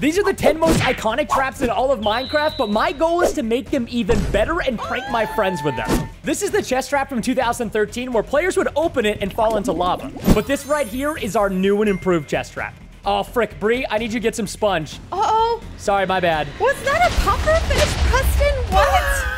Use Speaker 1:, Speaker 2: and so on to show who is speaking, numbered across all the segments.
Speaker 1: These are the 10 most iconic traps in all of Minecraft, but my goal is to make them even better and prank my friends with them. This is the chest trap from 2013 where players would open it and fall into lava. But this right here is our new and improved chest trap. Oh, frick, Bree, I need you to get some sponge.
Speaker 2: Uh-oh.
Speaker 1: Sorry, my bad.
Speaker 2: Was that a puffer fish, Preston? What?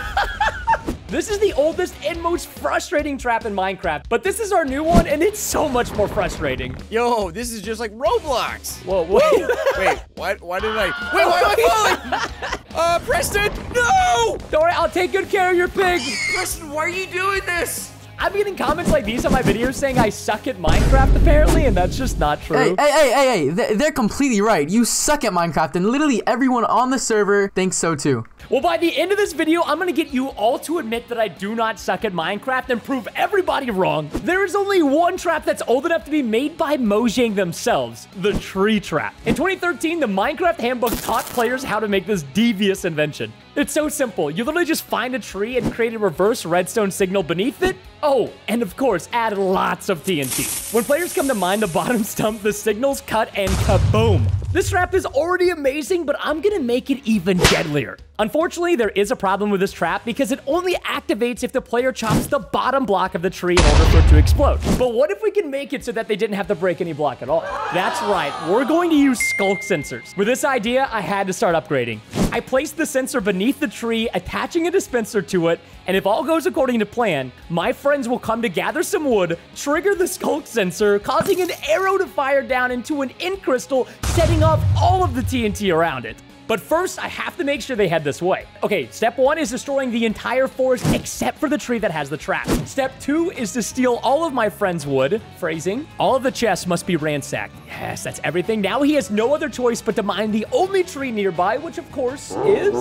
Speaker 1: This is the oldest and most frustrating trap in Minecraft, but this is our new one, and it's so much more frustrating.
Speaker 3: Yo, this is just like Roblox.
Speaker 1: Whoa, wait.
Speaker 3: Wait, why, why did I? Wait, why am I falling? Uh, Preston, no!
Speaker 1: Don't worry, I'll take good care of your pig.
Speaker 3: Preston, why are you doing this?
Speaker 1: I'm getting comments like these on my videos saying I suck at Minecraft, apparently, and that's just not true.
Speaker 4: Hey, hey, hey, hey, hey, Th- they're completely right. You suck at Minecraft, and literally everyone on the server thinks so too.
Speaker 1: Well, by the end of this video, I'm gonna get you all to admit that I do not suck at Minecraft and prove everybody wrong. There is only one trap that's old enough to be made by Mojang themselves, the tree trap. In 2013, the Minecraft handbook taught players how to make this devious invention. It's so simple. You literally just find a tree and create a reverse redstone signal beneath it. Oh, and of course, add lots of TNT. When players come to mine the bottom stump, the signals cut and kaboom. This trap is already amazing, but I'm gonna make it even deadlier. Unfortunately, there is a problem with this trap because it only activates if the player chops the bottom block of the tree in order for it to explode. But what if we can make it so that they didn't have to break any block at all? That's right, we're going to use sculk sensors. With this idea, I had to start upgrading. I placed the sensor beneath the tree, attaching a dispenser to it, and if all goes according to plan, my friends will come to gather some wood, trigger the sculk sensor, causing an arrow to fire down into an end crystal, setting off all of the TNT around it. But first, I have to make sure they head this way. Okay, step one is destroying the entire forest except for the tree that has the trap. Step two is to steal all of my friend's wood. Phrasing. All of the chests must be ransacked. Yes, that's everything. Now he has no other choice but to mine the only tree nearby, which of course is...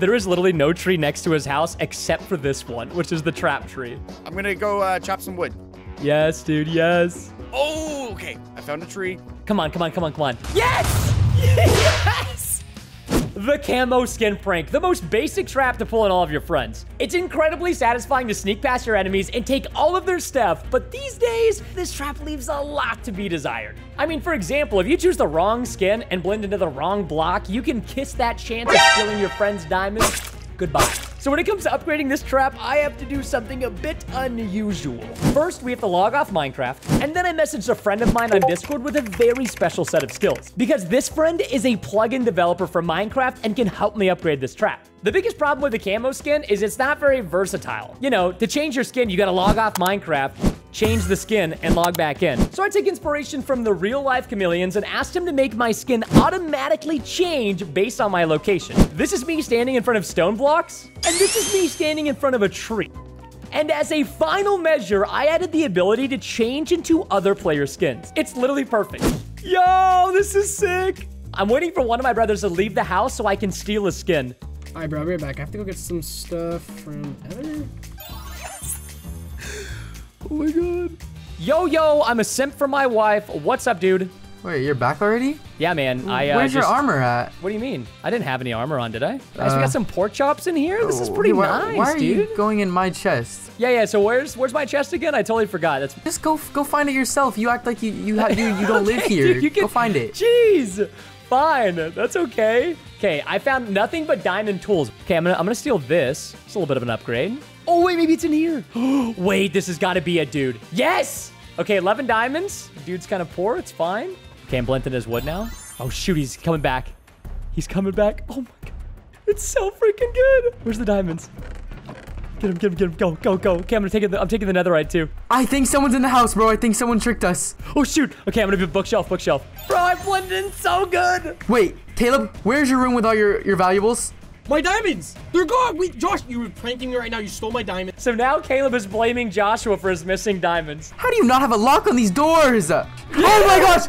Speaker 1: There is literally no tree next to his house except for this one, which is the trap tree.
Speaker 3: I'm gonna go uh, chop some wood.
Speaker 1: Yes, dude, yes.
Speaker 3: Oh, okay. I found a tree.
Speaker 1: Come on, come on, come on, come on. Yes! Yes! The camo skin prank, the most basic trap to pull on all of your friends. It's incredibly satisfying to sneak past your enemies and take all of their stuff, but these days, this trap leaves a lot to be desired. I mean, for example, if you choose the wrong skin and blend into the wrong block, you can kiss that chance of stealing your friend's diamonds goodbye. So when it comes to upgrading this trap, I have to do something a bit unusual. First, we have to log off Minecraft, and then I messaged a friend of mine on Discord with a very special set of skills. Because this friend is a plugin developer for Minecraft and can help me upgrade this trap. The biggest problem with the camo skin is it's not very versatile. You know, to change your skin, you gotta log off Minecraft, change the skin, and log back in. So I took inspiration from the real life chameleons and asked him to make my skin automatically change based on my location. This is me standing in front of stone blocks, and this is me standing in front of a tree. And as a final measure, I added the ability to change into other player skins. It's literally perfect. Yo, this is sick. I'm waiting for one of my brothers to leave the house so I can steal a skin.
Speaker 5: All right, bro, I'll be right back. I have to go get some stuff from.
Speaker 1: Oh my god. Yo, yo, I'm a simp for my wife. What's up, dude?
Speaker 4: Wait, you're back already?
Speaker 1: Yeah, man. I, uh,
Speaker 4: Where's your
Speaker 1: just-
Speaker 4: armor at?
Speaker 1: What do you mean? I didn't have any armor on, did I? Guys, we
Speaker 4: Uh,
Speaker 1: got some pork chops in here. This is pretty
Speaker 4: Wait, why,
Speaker 1: nice,
Speaker 4: Why are
Speaker 1: dude.
Speaker 4: you going in my chest?
Speaker 1: Yeah, yeah. So where's where's my chest again? I totally forgot. That's
Speaker 4: Just go go find it yourself. You act like you you have you, you don't live here.
Speaker 1: dude, you can-
Speaker 4: Go find it.
Speaker 1: Jeez. Fine. That's okay. Okay, I found nothing but diamond tools. Okay, I'm gonna I'm gonna steal this. It's a little bit of an upgrade. Oh wait, maybe it's in here. wait, this has got to be a dude. Yes. Okay, 11 diamonds. Dude's kind of poor. It's fine. Okay, I'm blending his wood now. Oh shoot, he's coming back. He's coming back. Oh my god. It's so freaking good. Where's the diamonds? Get him, get him, get him. Go, go, go. Okay, I'm gonna take it. I'm taking the netherite too.
Speaker 4: I think someone's in the house, bro. I think someone tricked us.
Speaker 1: Oh shoot. Okay, I'm gonna be bookshelf, bookshelf. Bro, I blended in so good.
Speaker 4: Wait, Caleb, where's your room with all your your valuables?
Speaker 5: My diamonds! They're gone! Wait, Josh, you were pranking me right now. You stole my diamonds.
Speaker 1: So now Caleb is blaming Joshua for his missing diamonds.
Speaker 4: How do you not have a lock on these doors? Oh my gosh!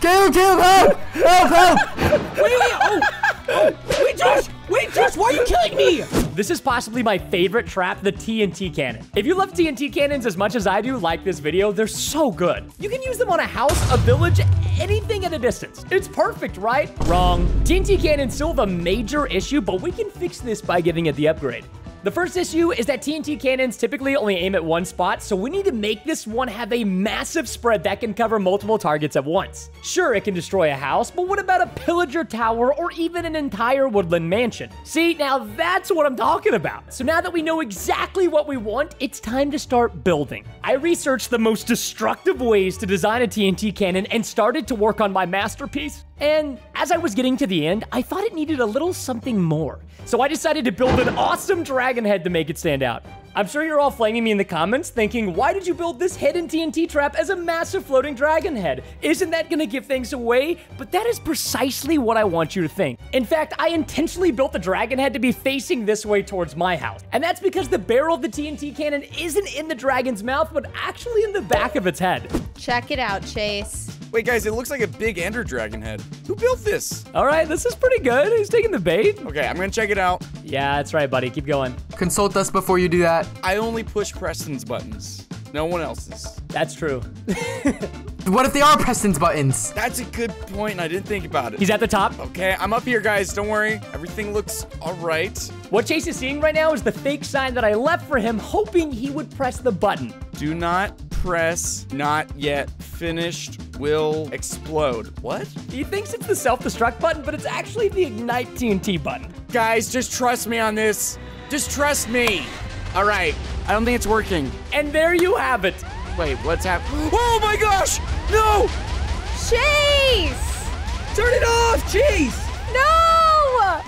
Speaker 4: Caleb, Caleb, help! Help, help!
Speaker 5: Wait, wait, oh! Oh, wait, Josh! Wait, Josh, why are you killing me?
Speaker 1: This is possibly my favorite trap, the TNT cannon. If you love TNT cannons as much as I do, like this video, they're so good. You can use them on a house, a village, anything at a distance. It's perfect, right? Wrong. TNT cannons still have a major issue, but we can fix this by giving it the upgrade. The first issue is that TNT cannons typically only aim at one spot, so we need to make this one have a massive spread that can cover multiple targets at once. Sure, it can destroy a house, but what about a pillager tower or even an entire woodland mansion? See, now that's what I'm talking about. So now that we know exactly what we want, it's time to start building. I researched the most destructive ways to design a TNT cannon and started to work on my masterpiece. And as I was getting to the end, I thought it needed a little something more. So I decided to build an awesome dragon head to make it stand out. I'm sure you're all flaming me in the comments thinking, why did you build this hidden TNT trap as a massive floating dragon head? Isn't that gonna give things away? But that is precisely what I want you to think. In fact, I intentionally built the dragon head to be facing this way towards my house. And that's because the barrel of the TNT cannon isn't in the dragon's mouth, but actually in the back of its head.
Speaker 2: Check it out, Chase.
Speaker 3: Wait, guys, it looks like a big ender dragon head. Who built this?
Speaker 1: All right, this is pretty good. He's taking the bait?
Speaker 3: Okay, I'm gonna check it out.
Speaker 1: Yeah, that's right, buddy. Keep going.
Speaker 4: Consult us before you do that.
Speaker 3: I only push Preston's buttons. No one else's.
Speaker 1: That's true.
Speaker 4: What if they are Preston's buttons?
Speaker 3: That's a good point, and I didn't think about it.
Speaker 1: He's at the top.
Speaker 3: Okay, I'm up here, guys. Don't worry. Everything looks all right.
Speaker 1: What Chase is seeing right now is the fake sign that I left for him, hoping he would press the button.
Speaker 3: Do not press not yet finished will explode. What?
Speaker 1: He thinks it's the self-destruct button, but it's actually the ignite TNT button.
Speaker 3: Guys, just trust me on this. Just trust me. All right. I don't think it's working.
Speaker 1: And there you have it.
Speaker 3: Wait, what's happening? Oh my gosh! No!
Speaker 2: Chase!
Speaker 5: Turn it off, Chase!
Speaker 2: No!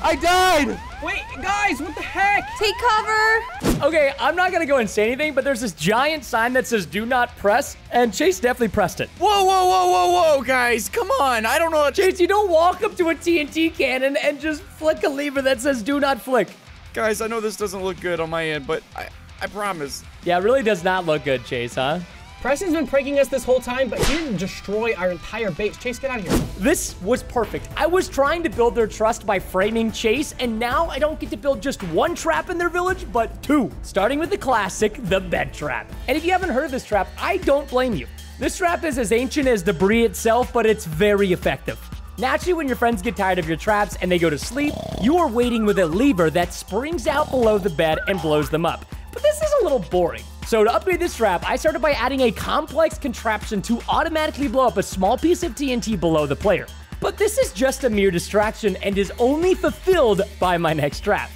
Speaker 4: I died!
Speaker 5: Wait, guys, what the heck?
Speaker 2: Take cover.
Speaker 1: Okay, I'm not gonna go and say anything, but there's this giant sign that says do not press, and Chase definitely pressed it.
Speaker 3: Whoa, whoa, whoa, whoa, whoa, guys. Come on. I don't know.
Speaker 1: Chase, you don't walk up to a TNT cannon and just flick a lever that says do not flick.
Speaker 3: Guys, I know this doesn't look good on my end, but I, I promise.
Speaker 1: Yeah, it really does not look good, Chase, huh?
Speaker 5: Preston's been pranking us this whole time, but he didn't destroy our entire base. Chase, get out of here.
Speaker 1: This was perfect. I was trying to build their trust by framing Chase, and now I don't get to build just one trap in their village, but two. Starting with the classic, the bed trap. And if you haven't heard of this trap, I don't blame you. This trap is as ancient as debris itself, but it's very effective. Naturally, when your friends get tired of your traps and they go to sleep, you are waiting with a lever that springs out below the bed and blows them up. But this is a little boring. So to upgrade this trap, I started by adding a complex contraption to automatically blow up a small piece of TNT below the player. But this is just a mere distraction and is only fulfilled by my next trap.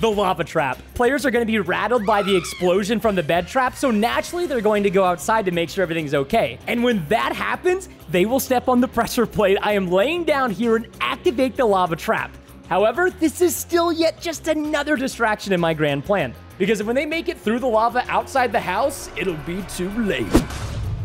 Speaker 1: The lava trap. Players are going to be rattled by the explosion from the bed trap, so naturally they're going to go outside to make sure everything's okay. And when that happens, they will step on the pressure plate I am laying down here and activate the lava trap. However, this is still yet just another distraction in my grand plan. Because when they make it through the lava outside the house, it'll be too late.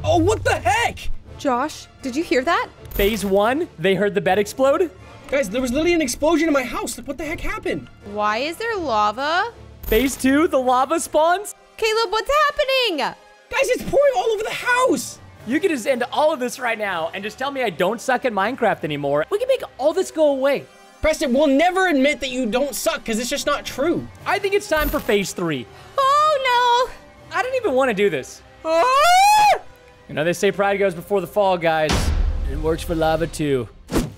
Speaker 5: Oh, what the heck?
Speaker 2: Josh, did you hear that?
Speaker 1: Phase one, they heard the bed explode.
Speaker 5: Guys, there was literally an explosion in my house. Like, what the heck happened?
Speaker 2: Why is there lava?
Speaker 1: Phase two, the lava spawns.
Speaker 2: Caleb, what's happening?
Speaker 5: Guys, it's pouring all over the house.
Speaker 1: You can just end all of this right now and just tell me I don't suck at Minecraft anymore. We can make all this go away.
Speaker 5: Preston, we'll never admit that you don't suck because it's just not true.
Speaker 1: I think it's time for phase three.
Speaker 2: Oh no!
Speaker 1: I don't even want to do this. Ah! You know, they say pride goes before the fall, guys. It works for lava too.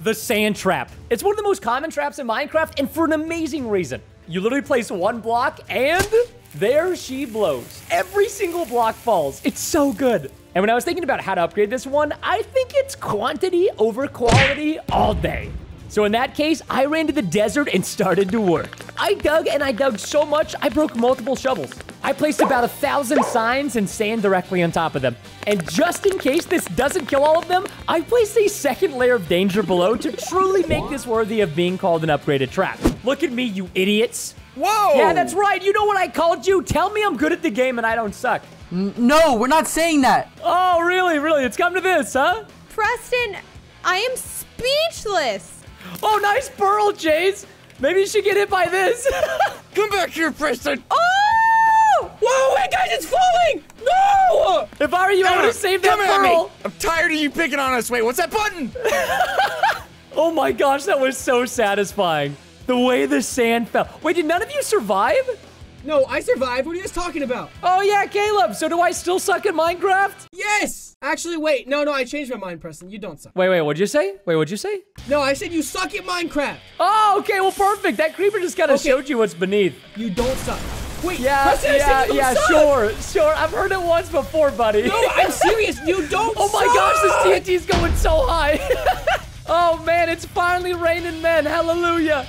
Speaker 1: The sand trap. It's one of the most common traps in Minecraft, and for an amazing reason. You literally place one block, and there she blows. Every single block falls. It's so good. And when I was thinking about how to upgrade this one, I think it's quantity over quality all day. So in that case, I ran to the desert and started to work. I dug and I dug so much, I broke multiple shovels. I placed about a thousand signs and sand directly on top of them. And just in case this doesn't kill all of them, I placed a second layer of danger below to truly make this worthy of being called an upgraded trap. Look at me, you idiots.
Speaker 3: Whoa!
Speaker 1: Yeah, that's right. You know what I called you? Tell me I'm good at the game and I don't suck.
Speaker 4: No, we're not saying that.
Speaker 1: Oh, really, really? It's come to this, huh?
Speaker 2: Preston, I am speechless.
Speaker 1: Oh, nice pearl, Chase. Maybe you should get hit by this.
Speaker 3: Come back here, Preston.
Speaker 2: Oh!
Speaker 5: Whoa, wait, guys, it's falling! No!
Speaker 1: if I were you, I would have saved that
Speaker 3: Come at
Speaker 1: pearl.
Speaker 3: me. I'm tired of you picking on us. Wait, what's that button?
Speaker 1: Oh my gosh, that was so satisfying. The way the sand fell. Wait, did none of you survive?
Speaker 5: No, I survived. What are you guys talking about?
Speaker 1: Oh yeah, Caleb. So do I still suck at Minecraft?
Speaker 5: Yes! Actually, wait. No, no, I changed my mind, Preston. You don't suck.
Speaker 1: Wait, wait, what'd you say? Wait, what'd you say?
Speaker 5: No, I said you suck at Minecraft.
Speaker 1: Oh, okay, well, perfect. That creeper just kind of
Speaker 5: Okay.
Speaker 1: showed you what's beneath.
Speaker 5: You don't suck. Wait,
Speaker 1: Yeah,
Speaker 5: Preston,
Speaker 1: yeah, yeah,
Speaker 5: suck.
Speaker 1: sure, sure. I've heard it once before, buddy.
Speaker 5: No, I'm serious. You don't.
Speaker 1: Oh my
Speaker 5: suck.
Speaker 1: gosh, this TNT's going so high. oh man, it's finally raining men. Hallelujah.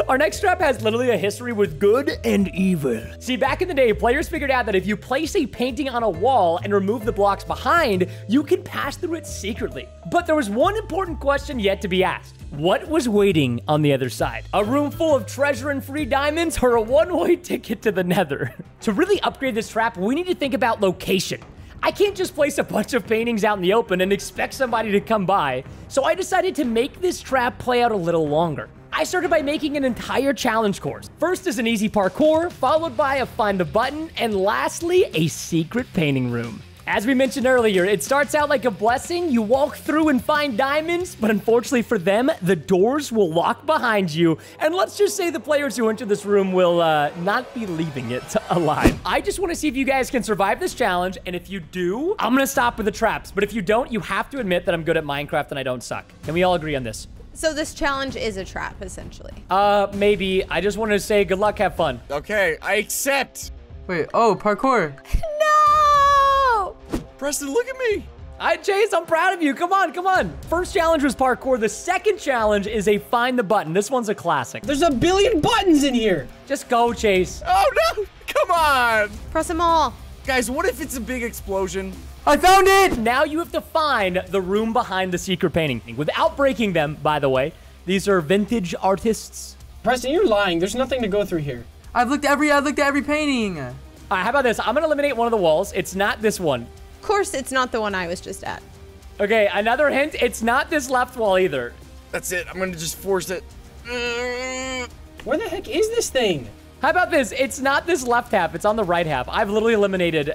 Speaker 1: Our next trap has literally a history with good and evil. See, back in the day, players figured out that if you place a painting on a wall and remove the blocks behind, you can pass through it secretly. But there was one important question yet to be asked. What was waiting on the other side? A room full of treasure and free diamonds or a one-way ticket to the nether? to really upgrade this trap, we need to think about location. I can't just place a bunch of paintings out in the open and expect somebody to come by, so I decided to make this trap play out a little longer. I started by making an entire challenge course. First is an easy parkour, followed by a find the button, and lastly, a secret painting room. As we mentioned earlier, it starts out like a blessing. You walk through and find diamonds, but unfortunately for them, the doors will lock behind you. And let's just say the players who enter this room will uh, not be leaving it alive. I just want to see if you guys can survive this challenge, and if you do, I'm gonna stop with the traps. But if you don't, you have to admit that I'm good at Minecraft and I don't suck. Can we all agree on this?
Speaker 2: So this challenge is a trap, essentially.
Speaker 1: Uh, maybe. I just wanted to say good luck, have fun.
Speaker 3: Okay, I accept.
Speaker 4: Wait, oh, parkour.
Speaker 2: No!
Speaker 3: Preston, look at me.
Speaker 1: All right, Chase, I'm proud of you. Come on, come on. First challenge was parkour. The second challenge is a find the button. This one's a classic.
Speaker 5: There's a billion buttons in here.
Speaker 1: Just go, Chase.
Speaker 3: Oh no! Come on,
Speaker 2: Press them all.
Speaker 3: Guys. What if it's a big explosion?
Speaker 4: I found it!
Speaker 1: Now you have to find the room behind the secret painting without breaking them, by the way. These are vintage artists.
Speaker 5: Preston, you're lying. There's nothing to go through here.
Speaker 4: I've looked at every, I've looked at every painting.
Speaker 1: All right, how about this? I'm gonna eliminate one of the walls. It's not this one.
Speaker 2: Of course, it's not the one I was just at.
Speaker 1: Okay, another hint. It's not this left wall either.
Speaker 3: That's it. I'm gonna just force it.
Speaker 5: Where the heck is this thing?
Speaker 1: How about this? It's not this left half. It's on the right half. I've literally eliminated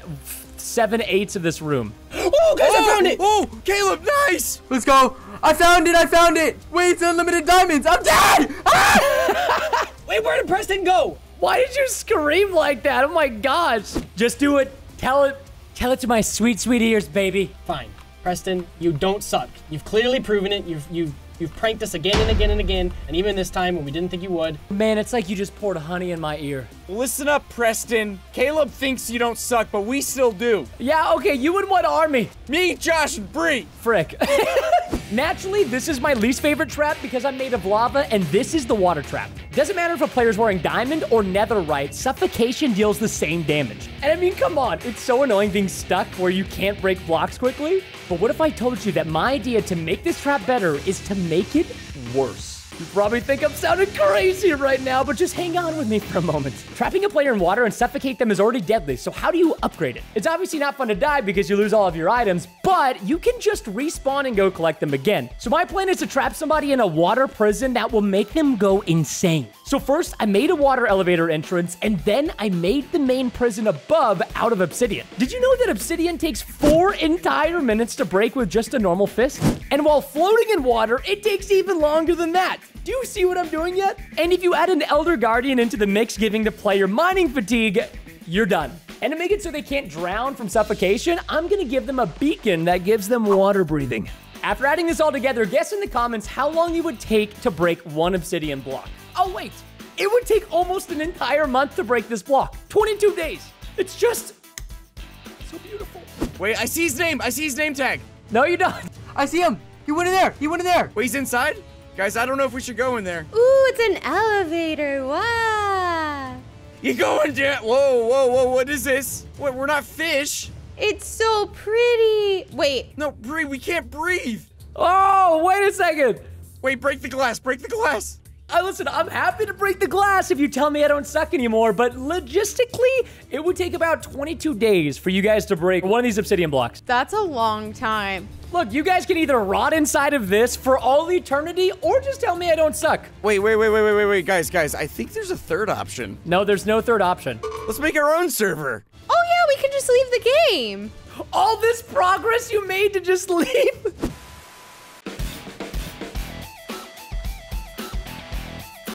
Speaker 1: seven eighths of this room.
Speaker 5: Oh, guys, I found it.
Speaker 3: Oh, Caleb, nice.
Speaker 4: Let's go. I found it, I found it. Wait, it's unlimited diamonds. I'm dead! Ah!
Speaker 5: Wait, where did Preston go?
Speaker 1: Why did you scream like that? Oh my gosh. Just do it. Tell it. Tell it to my sweet, sweet ears, baby.
Speaker 5: Fine, Preston, you don't suck. You've clearly proven it. You've you've you've pranked us again and again and again, and even this time when we didn't think you would.
Speaker 1: Man, it's like you just poured honey in my ear.
Speaker 3: Listen up, Preston. Caleb thinks you don't suck, but we still do.
Speaker 1: Yeah, okay, you and what army?
Speaker 3: Me, Josh, and Bree.
Speaker 1: Frick. Naturally, this is my least favorite trap because I'm made of lava, and this is the water trap. Doesn't matter if a player's wearing diamond or netherite, suffocation deals the same damage. And I mean, come on, it's so annoying being stuck where you can't break blocks quickly. But what if I told you that my idea to make this trap better is to make it worse? You probably think I'm sounding crazy right now, but just hang on with me for a moment. Trapping a player in water and suffocate them is already deadly, so how do you upgrade it? It's obviously not fun to die because you lose all of your items, but you can just respawn and go collect them again. So my plan is to trap somebody in a water prison that will make them go insane. So first, I made a water elevator entrance, and then I made the main prison above out of obsidian. Did you know that obsidian takes four entire minutes to break with just a normal fist? And while floating in water, it takes even longer than that. Do you see what I'm doing yet? And if you add an Elder Guardian into the mix, giving the player mining fatigue, you're done. And to make it so they can't drown from suffocation, I'm gonna give them a beacon that gives them water breathing. After adding this all together, guess in the comments how long it would take to break one obsidian block. Oh, wait. It would take almost an entire month to break this block. 22 days. It's just so beautiful.
Speaker 3: Wait, I see his name. I see his name tag.
Speaker 1: No, you don't.
Speaker 4: I see him. He went in there. He went in there.
Speaker 3: Wait, he's inside? Guys, I don't know if we should go in there.
Speaker 2: Ooh, it's an elevator. Wow.
Speaker 3: You going down? Whoa, whoa, whoa, what is this? What, we're not fish.
Speaker 2: It's so pretty. Wait,
Speaker 3: No, Bree, we can't breathe.
Speaker 1: Oh, wait a second.
Speaker 3: Wait, break the glass, break the glass.
Speaker 1: I listen, I'm happy to break the glass if you tell me I don't suck anymore, but logistically, it would take about 22 days for you guys to break one of these obsidian blocks.
Speaker 2: that's a long time.
Speaker 1: Look, you guys can either rot inside of this for all eternity or just tell me I don't suck.
Speaker 3: Wait, wait, wait, wait, wait, wait, wait, guys, guys, I think there's a third option.
Speaker 1: No, there's no third option.
Speaker 3: Let's make our own server.
Speaker 2: Oh yeah, we can just leave the game.
Speaker 1: All this progress you made to just leave?